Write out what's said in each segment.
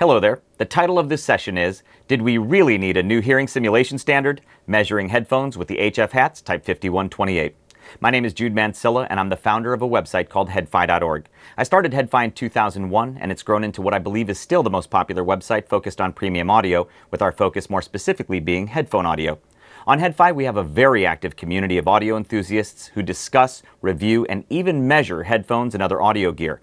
Hello there. The title of this session is Did We Really Need a New Hearing Simulation Standard? Measuring Headphones with the HF Hats Type 5128. My name is Jude Mansilla, and I'm the founder of a website called headfi.org. I started headfi in 2001, and it's grown into what I believe is still the most popular website focused on premium audio, with our focus more specifically being headphone audio. On headfi, we have a very active community of audio enthusiasts who discuss, review, and even measure headphones and other audio gear.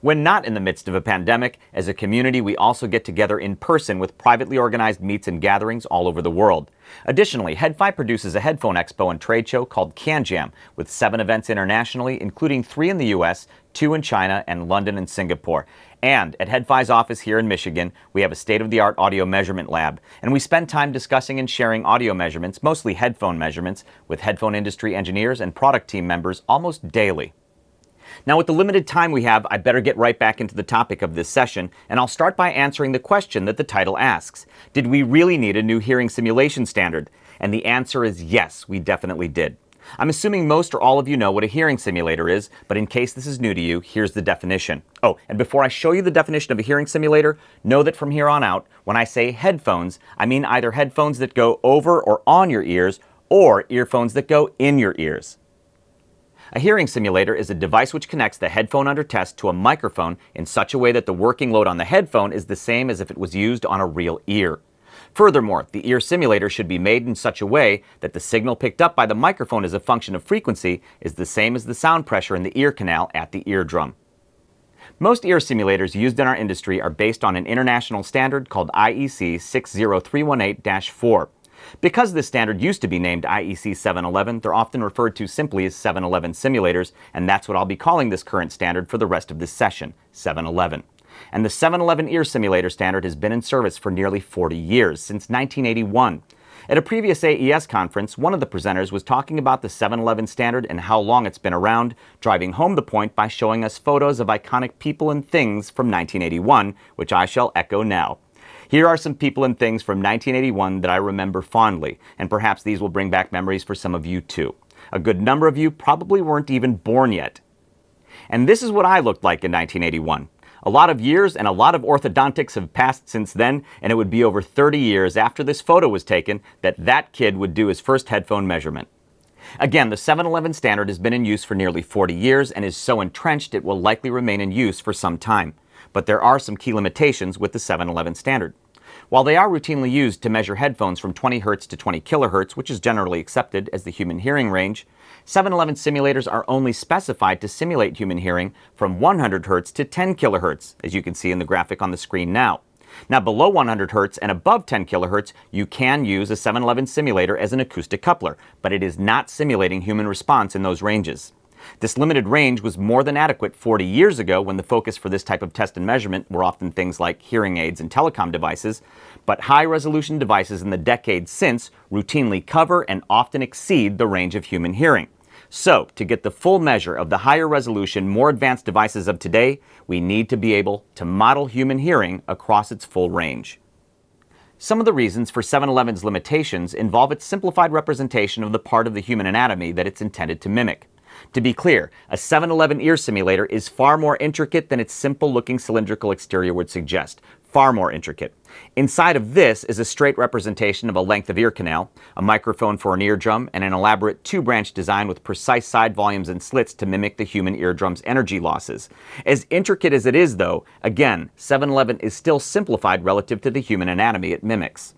When not in the midst of a pandemic, as a community, we also get together in person with privately organized meets and gatherings all over the world. Additionally, HeadFi produces a headphone expo and trade show called CanJam, with seven events internationally, including three in the US, two in China, and London and Singapore. And at HeadFi's office here in Michigan, we have a state of the art audio measurement lab. And we spend time discussing and sharing audio measurements, mostly headphone measurements, with headphone industry engineers and product team members almost daily. Now, with the limited time we have, I better get right back into the topic of this session, and I'll start by answering the question that the title asks Did we really need a new hearing simulation standard? And the answer is yes, we definitely did. I'm assuming most or all of you know what a hearing simulator is, but in case this is new to you, here's the definition. Oh, and before I show you the definition of a hearing simulator, know that from here on out, when I say headphones, I mean either headphones that go over or on your ears, or earphones that go in your ears. A hearing simulator is a device which connects the headphone under test to a microphone in such a way that the working load on the headphone is the same as if it was used on a real ear. Furthermore, the ear simulator should be made in such a way that the signal picked up by the microphone as a function of frequency is the same as the sound pressure in the ear canal at the eardrum. Most ear simulators used in our industry are based on an international standard called IEC 60318 4. Because this standard used to be named IEC 711, they're often referred to simply as 711 simulators, and that's what I'll be calling this current standard for the rest of this session, 711. And the 711 ear simulator standard has been in service for nearly 40 years, since 1981. At a previous AES conference, one of the presenters was talking about the 711 standard and how long it's been around, driving home the point by showing us photos of iconic people and things from 1981, which I shall echo now. Here are some people and things from 1981 that I remember fondly, and perhaps these will bring back memories for some of you too. A good number of you probably weren't even born yet. And this is what I looked like in 1981. A lot of years and a lot of orthodontics have passed since then, and it would be over 30 years after this photo was taken that that kid would do his first headphone measurement. Again, the 711 standard has been in use for nearly 40 years and is so entrenched it will likely remain in use for some time but there are some key limitations with the 711 standard. While they are routinely used to measure headphones from 20 Hz to 20 kHz, which is generally accepted as the human hearing range, 711 simulators are only specified to simulate human hearing from 100 Hz to 10 kHz, as you can see in the graphic on the screen now. Now, below 100 Hz and above 10 kHz, you can use a 711 simulator as an acoustic coupler, but it is not simulating human response in those ranges. This limited range was more than adequate 40 years ago when the focus for this type of test and measurement were often things like hearing aids and telecom devices, but high resolution devices in the decades since routinely cover and often exceed the range of human hearing. So, to get the full measure of the higher resolution, more advanced devices of today, we need to be able to model human hearing across its full range. Some of the reasons for 711's limitations involve its simplified representation of the part of the human anatomy that it's intended to mimic. To be clear, a 711 ear simulator is far more intricate than its simple looking cylindrical exterior would suggest. Far more intricate. Inside of this is a straight representation of a length of ear canal, a microphone for an eardrum, and an elaborate two branch design with precise side volumes and slits to mimic the human eardrum's energy losses. As intricate as it is, though, again, 711 is still simplified relative to the human anatomy it mimics.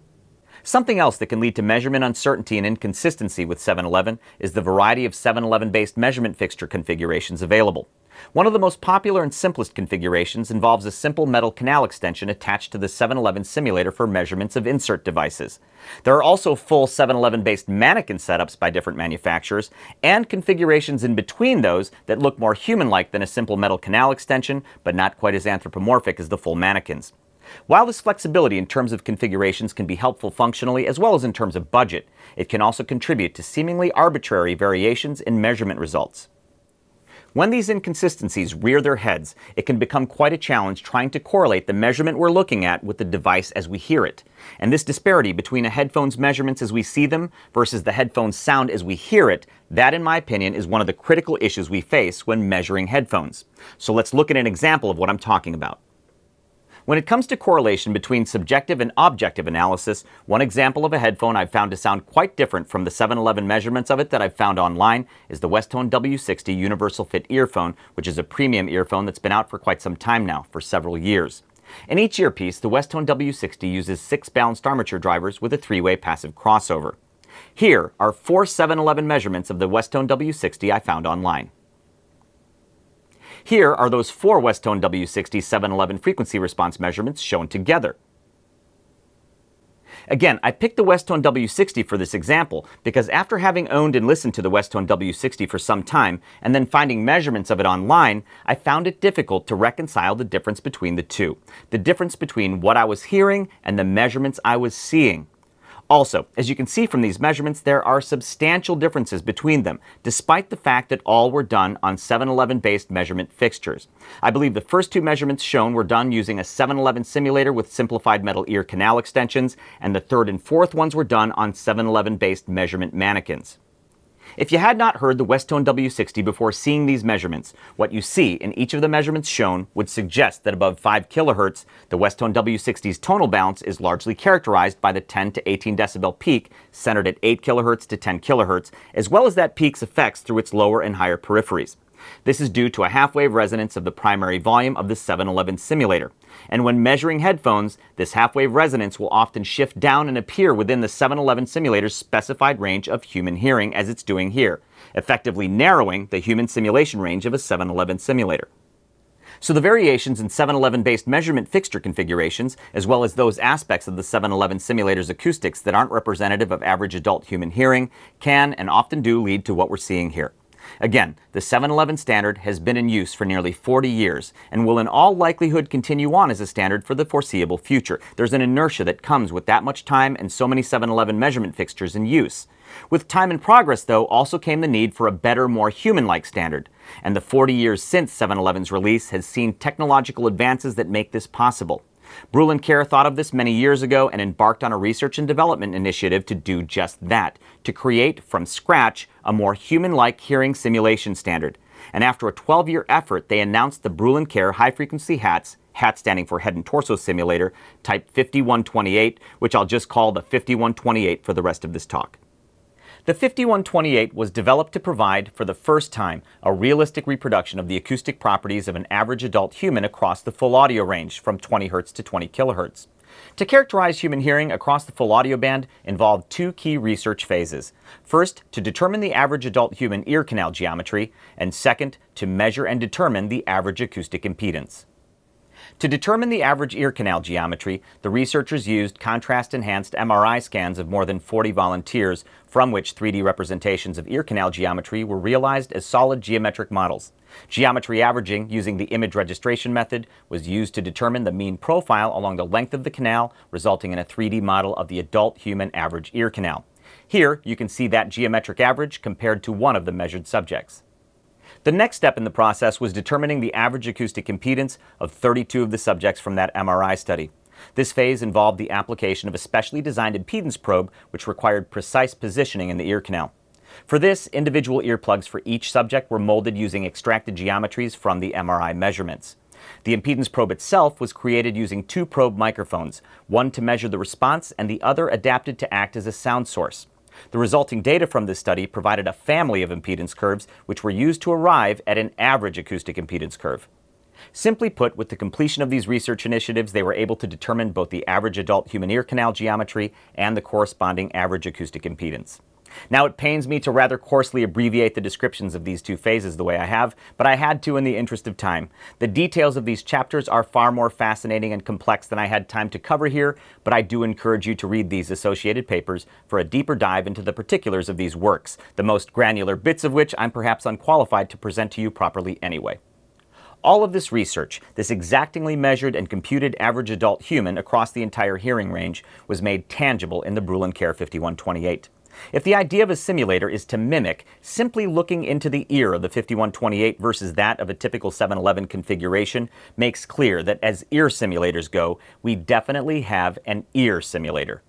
Something else that can lead to measurement uncertainty and inconsistency with 711 is the variety of 711 based measurement fixture configurations available. One of the most popular and simplest configurations involves a simple metal canal extension attached to the 711 simulator for measurements of insert devices. There are also full 711 based mannequin setups by different manufacturers, and configurations in between those that look more human like than a simple metal canal extension, but not quite as anthropomorphic as the full mannequins. While this flexibility in terms of configurations can be helpful functionally as well as in terms of budget, it can also contribute to seemingly arbitrary variations in measurement results. When these inconsistencies rear their heads, it can become quite a challenge trying to correlate the measurement we're looking at with the device as we hear it. And this disparity between a headphone's measurements as we see them versus the headphone's sound as we hear it, that in my opinion is one of the critical issues we face when measuring headphones. So let's look at an example of what I'm talking about. When it comes to correlation between subjective and objective analysis, one example of a headphone I've found to sound quite different from the 711 measurements of it that I've found online is the Westone W60 Universal Fit earphone, which is a premium earphone that's been out for quite some time now, for several years. In each earpiece, the Westone W60 uses six balanced armature drivers with a three-way passive crossover. Here are four 711 measurements of the Westone W60 I found online. Here are those four Westone W60 711 frequency response measurements shown together. Again, I picked the Westone W60 for this example because after having owned and listened to the Westone W60 for some time and then finding measurements of it online, I found it difficult to reconcile the difference between the two. The difference between what I was hearing and the measurements I was seeing. Also, as you can see from these measurements, there are substantial differences between them, despite the fact that all were done on 711-based measurement fixtures. I believe the first two measurements shown were done using a 711 simulator with simplified metal ear canal extensions, and the third and fourth ones were done on 711-based measurement mannequins. If you had not heard the Westone W60 before seeing these measurements, what you see in each of the measurements shown would suggest that above 5 kHz, the Westone W60's tonal balance is largely characterized by the 10 to 18 decibel peak centered at 8 kHz to 10 kHz, as well as that peak's effects through its lower and higher peripheries. This is due to a half-wave resonance of the primary volume of the 711 simulator. And when measuring headphones, this half-wave resonance will often shift down and appear within the 711 simulator's specified range of human hearing as it's doing here, effectively narrowing the human simulation range of a 711 simulator. So the variations in 711-based measurement fixture configurations, as well as those aspects of the 711 simulator's acoustics that aren't representative of average adult human hearing, can and often do lead to what we're seeing here. Again, the 711 standard has been in use for nearly 40 years and will in all likelihood continue on as a standard for the foreseeable future. There's an inertia that comes with that much time and so many 711 measurement fixtures in use. With time and progress, though, also came the need for a better, more human-like standard. And the 40 years since 711's release has seen technological advances that make this possible. Brüel & Kjær thought of this many years ago and embarked on a research and development initiative to do just that, to create from scratch a more human-like hearing simulation standard. And after a 12-year effort, they announced the Brüel & Kjær high-frequency HATS, HAT standing for Head and Torso Simulator, type 5128, which I'll just call the 5128 for the rest of this talk. The 5128 was developed to provide, for the first time, a realistic reproduction of the acoustic properties of an average adult human across the full audio range from 20 Hz to 20 kHz. To characterize human hearing across the full audio band involved two key research phases. First, to determine the average adult human ear canal geometry, and second, to measure and determine the average acoustic impedance. To determine the average ear canal geometry, the researchers used contrast-enhanced MRI scans of more than 40 volunteers, from which 3D representations of ear canal geometry were realized as solid geometric models. Geometry averaging, using the image registration method, was used to determine the mean profile along the length of the canal, resulting in a 3D model of the adult human average ear canal. Here, you can see that geometric average compared to one of the measured subjects. The next step in the process was determining the average acoustic impedance of 32 of the subjects from that MRI study. This phase involved the application of a specially designed impedance probe which required precise positioning in the ear canal. For this, individual earplugs for each subject were molded using extracted geometries from the MRI measurements. The impedance probe itself was created using two probe microphones, one to measure the response and the other adapted to act as a sound source. The resulting data from this study provided a family of impedance curves which were used to arrive at an average acoustic impedance curve. Simply put, with the completion of these research initiatives, they were able to determine both the average adult human ear canal geometry and the corresponding average acoustic impedance. Now, it pains me to rather coarsely abbreviate the descriptions of these two phases the way I have, but I had to in the interest of time. The details of these chapters are far more fascinating and complex than I had time to cover here, but I do encourage you to read these associated papers for a deeper dive into the particulars of these works, the most granular bits of which I'm perhaps unqualified to present to you properly anyway. All of this research, this exactingly measured and computed average adult human across the entire hearing range, was made tangible in the and Kjær 5128. If the idea of a simulator is to mimic simply looking into the ear of the 5128 versus that of a typical 711 configuration makes clear that as ear simulators go, we definitely have an ear simulator.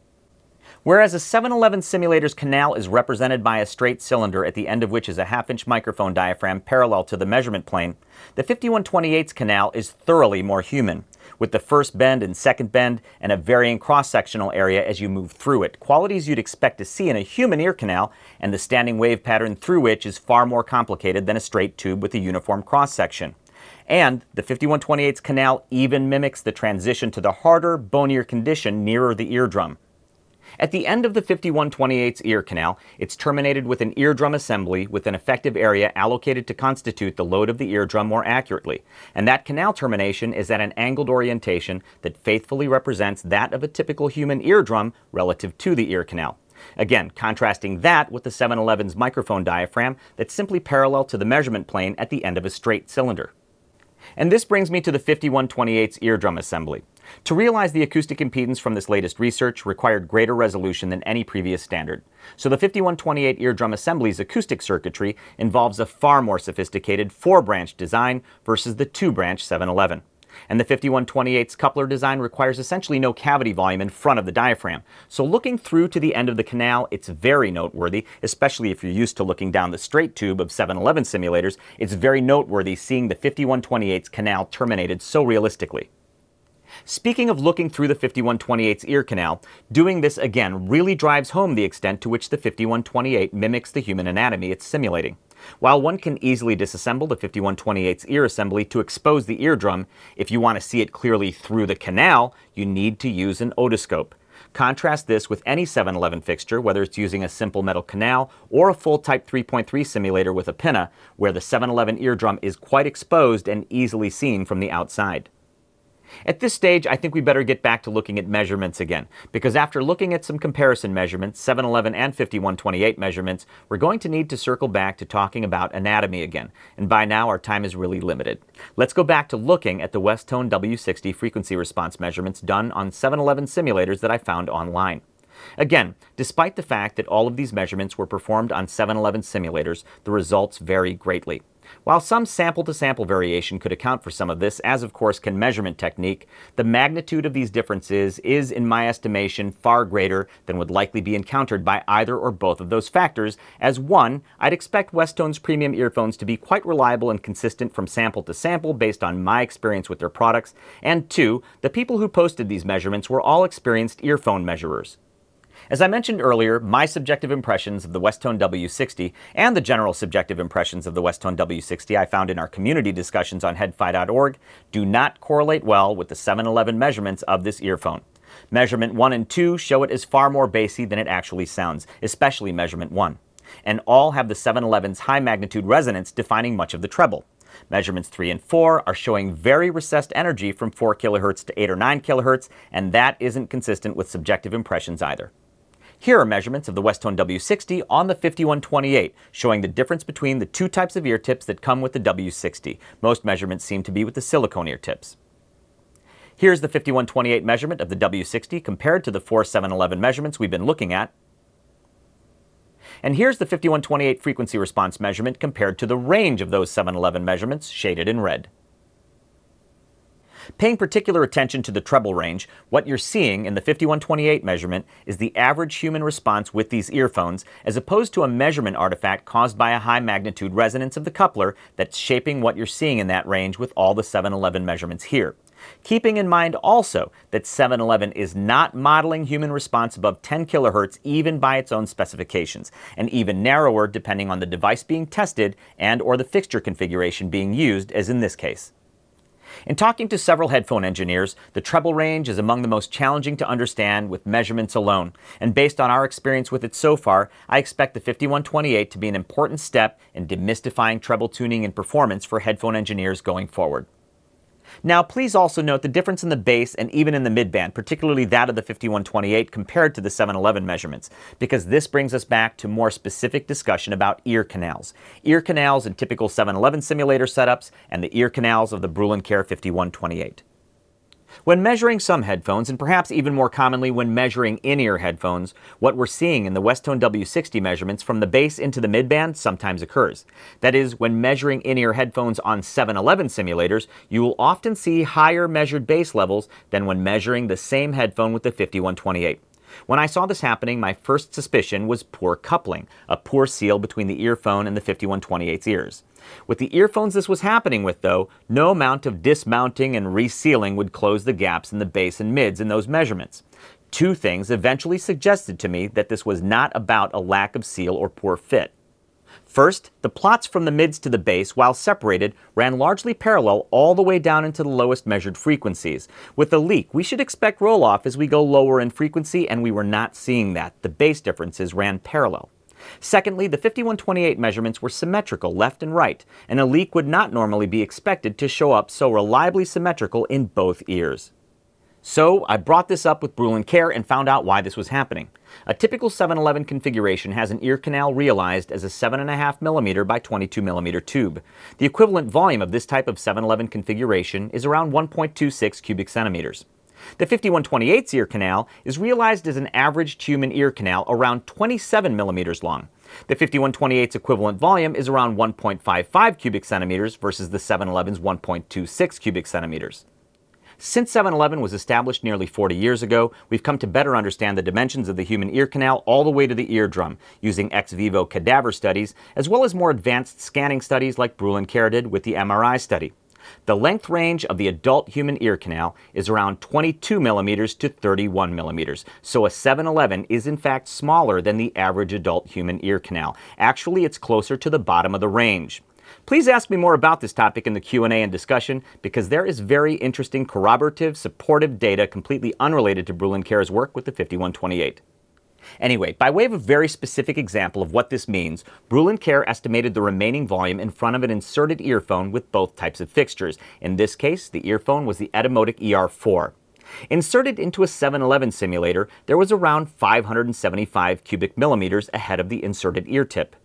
Whereas a 711 simulator's canal is represented by a straight cylinder at the end of which is a half-inch microphone diaphragm parallel to the measurement plane, the 5128's canal is thoroughly more human, with the first bend and second bend and a varying cross-sectional area as you move through it, qualities you'd expect to see in a human ear canal, and the standing wave pattern through which is far more complicated than a straight tube with a uniform cross-section. And the 5128's canal even mimics the transition to the harder, bonier condition nearer the eardrum. At the end of the 5128's ear canal, it's terminated with an eardrum assembly with an effective area allocated to constitute the load of the eardrum more accurately. And that canal termination is at an angled orientation that faithfully represents that of a typical human eardrum relative to the ear canal. Again, contrasting that with the 711's microphone diaphragm that's simply parallel to the measurement plane at the end of a straight cylinder. And this brings me to the 5128's eardrum assembly. To realize the acoustic impedance from this latest research required greater resolution than any previous standard. So the 5128 eardrum assembly's acoustic circuitry involves a far more sophisticated four-branch design versus the two-branch 711. And the 5128's coupler design requires essentially no cavity volume in front of the diaphragm. So looking through to the end of the canal, it's very noteworthy, especially if you're used to looking down the straight tube of 711 simulators. It's very noteworthy seeing the 5128's canal terminated so realistically. Speaking of looking through the 5128's ear canal, doing this again really drives home the extent to which the 5128 mimics the human anatomy it's simulating. While one can easily disassemble the 5128's ear assembly to expose the eardrum, if you want to see it clearly through the canal, you need to use an otoscope. Contrast this with any 711 fixture, whether it's using a simple metal canal or a full Type 3.3 simulator with a pinna, where the 711 eardrum is quite exposed and easily seen from the outside. At this stage, I think we better get back to looking at measurements again, because after looking at some comparison measurements, 711 and 5128 measurements, we're going to need to circle back to talking about anatomy again, and by now our time is really limited. Let's go back to looking at the Westone W60 frequency response measurements done on 711 simulators that I found online. Again, despite the fact that all of these measurements were performed on 711 simulators, the results vary greatly. While some sample-to-sample -sample variation could account for some of this, as of course can measurement technique, the magnitude of these differences is, in my estimation, far greater than would likely be encountered by either or both of those factors, as one, I'd expect Westone's premium earphones to be quite reliable and consistent from sample to sample based on my experience with their products, and two, the people who posted these measurements were all experienced earphone measurers. As I mentioned earlier, my subjective impressions of the Westone W60 and the general subjective impressions of the Westone W60 I found in our community discussions on headfi.org do not correlate well with the 711 measurements of this earphone. Measurement 1 and 2 show it as far more bassy than it actually sounds, especially measurement 1. And all have the 711's high magnitude resonance defining much of the treble. Measurements 3 and 4 are showing very recessed energy from 4 kHz to 8 or 9 kHz, and that isn't consistent with subjective impressions either. Here are measurements of the Westone W60 on the 5128, showing the difference between the two types of ear tips that come with the W60. Most measurements seem to be with the silicone ear tips. Here's the 5128 measurement of the W60 compared to the four 711 measurements we've been looking at. And here's the 5128 frequency response measurement compared to the range of those 711 measurements, shaded in red. Paying particular attention to the treble range, what you're seeing in the 5128 measurement is the average human response with these earphones, as opposed to a measurement artifact caused by a high magnitude resonance of the coupler that's shaping what you're seeing in that range with all the 711 measurements here. Keeping in mind also that 711 is not modeling human response above 10 kHz even by its own specifications, and even narrower depending on the device being tested and or the fixture configuration being used as in this case. In talking to several headphone engineers, the treble range is among the most challenging to understand with measurements alone, and based on our experience with it so far, I expect the 5128 to be an important step in demystifying treble tuning and performance for headphone engineers going forward. Now, please also note the difference in the bass and even in the midband, particularly that of the 5128 compared to the 711 measurements, because this brings us back to more specific discussion about ear canals. Ear canals in typical 711 simulator setups and the ear canals of the Brüel & Kjær 5128. When measuring some headphones, and perhaps even more commonly when measuring in-ear headphones, what we're seeing in the Westone W60 measurements from the bass into the midband sometimes occurs. That is, when measuring in-ear headphones on 711 simulators, you will often see higher measured bass levels than when measuring the same headphone with the 5128. When I saw this happening, my first suspicion was poor coupling, a poor seal between the earphone and the 5128's ears. With the earphones this was happening with, though, no amount of dismounting and resealing would close the gaps in the bass and mids in those measurements. Two things eventually suggested to me that this was not about a lack of seal or poor fit. First, the plots from the mids to the bass, while separated, ran largely parallel all the way down into the lowest measured frequencies. With a leak, we should expect roll-off as we go lower in frequency, and we were not seeing that. The bass differences ran parallel. Secondly, the 5128 measurements were symmetrical left and right, and a leak would not normally be expected to show up so reliably symmetrical in both ears. So I brought this up with Brüel & Kjær and found out why this was happening. A typical 711 configuration has an ear canal realized as a 7.5mm by 22mm tube. The equivalent volume of this type of 711 configuration is around 1.26 cubic centimeters. The 5128's ear canal is realized as an average human ear canal around 27 millimeters long. The 5128's equivalent volume is around 1.55 cubic centimeters versus the 711's 1.26 cubic centimeters. Since 711 was established nearly 40 years ago, we've come to better understand the dimensions of the human ear canal all the way to the eardrum, using ex vivo cadaver studies, as well as more advanced scanning studies like Brüel & Kjær did with the MRI study. The length range of the adult human ear canal is around 22 millimeters to 31 millimeters, so a 711 is in fact smaller than the average adult human ear canal. Actually, it's closer to the bottom of the range. Please ask me more about this topic in the Q&A and discussion because there is very interesting corroborative, supportive data completely unrelated to Brüel & Kjær's work with the 5128. Anyway, by way of a very specific example of what this means, Brüel & Kjær estimated the remaining volume in front of an inserted earphone with both types of fixtures. In this case, the earphone was the Etymotic ER4. Inserted into a 711 simulator, there was around 575 cubic millimeters ahead of the inserted ear tip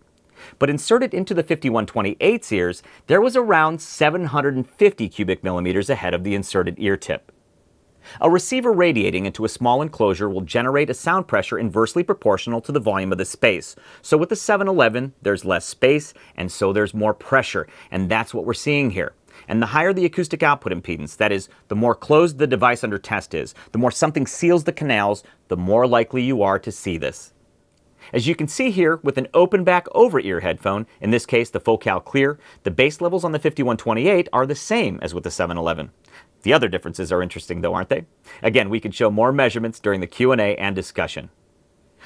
but inserted into the 5128's ears, there was around 750 cubic millimeters ahead of the inserted ear tip. A receiver radiating into a small enclosure will generate a sound pressure inversely proportional to the volume of the space. So with the 711, there's less space, and so there's more pressure, and that's what we're seeing here. And the higher the acoustic output impedance, that is, the more closed the device under test is, the more something seals the canals, the more likely you are to see this. As you can see here, with an open back over-ear headphone, in this case the Focal Clear, the bass levels on the 5128 are the same as with the 711. The other differences are interesting though, aren't they? Again, we can show more measurements during the Q&A and discussion.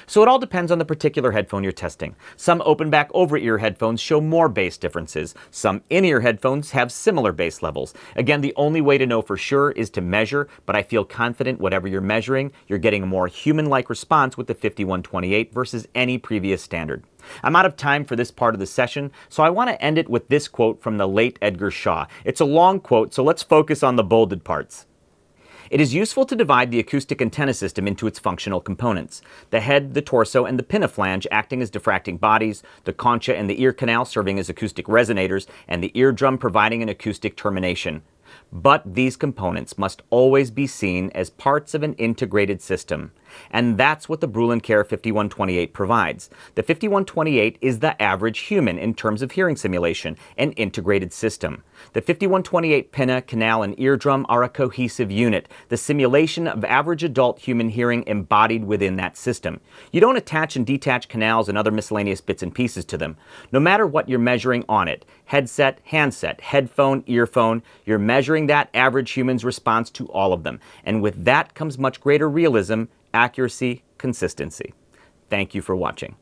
So it all depends on the particular headphone you're testing. Some open back over-ear headphones show more bass differences. Some in-ear headphones have similar bass levels. Again, the only way to know for sure is to measure, but I feel confident whatever you're measuring, you're getting a more human-like response with the 5128 versus any previous standard. I'm out of time for this part of the session, so I want to end it with this quote from the late Edgar Shaw. It's a long quote, so let's focus on the bolded parts. It is useful to divide the acoustic antenna system into its functional components. The head, the torso, and the pinna flange acting as diffracting bodies, the concha and the ear canal serving as acoustic resonators, and the eardrum providing an acoustic termination. But these components must always be seen as parts of an integrated system. And that's what the Brüel & Kjær 5128 provides. The 5128 is the average human in terms of hearing simulation, an integrated system. The 5128 pinna, canal, and eardrum are a cohesive unit, the simulation of average adult human hearing embodied within that system. You don't attach and detach canals and other miscellaneous bits and pieces to them. No matter what you're measuring on it, headset, handset, headphone, earphone, you're measuring that average human's response to all of them. And with that comes much greater realism accuracy, consistency. Thank you for watching.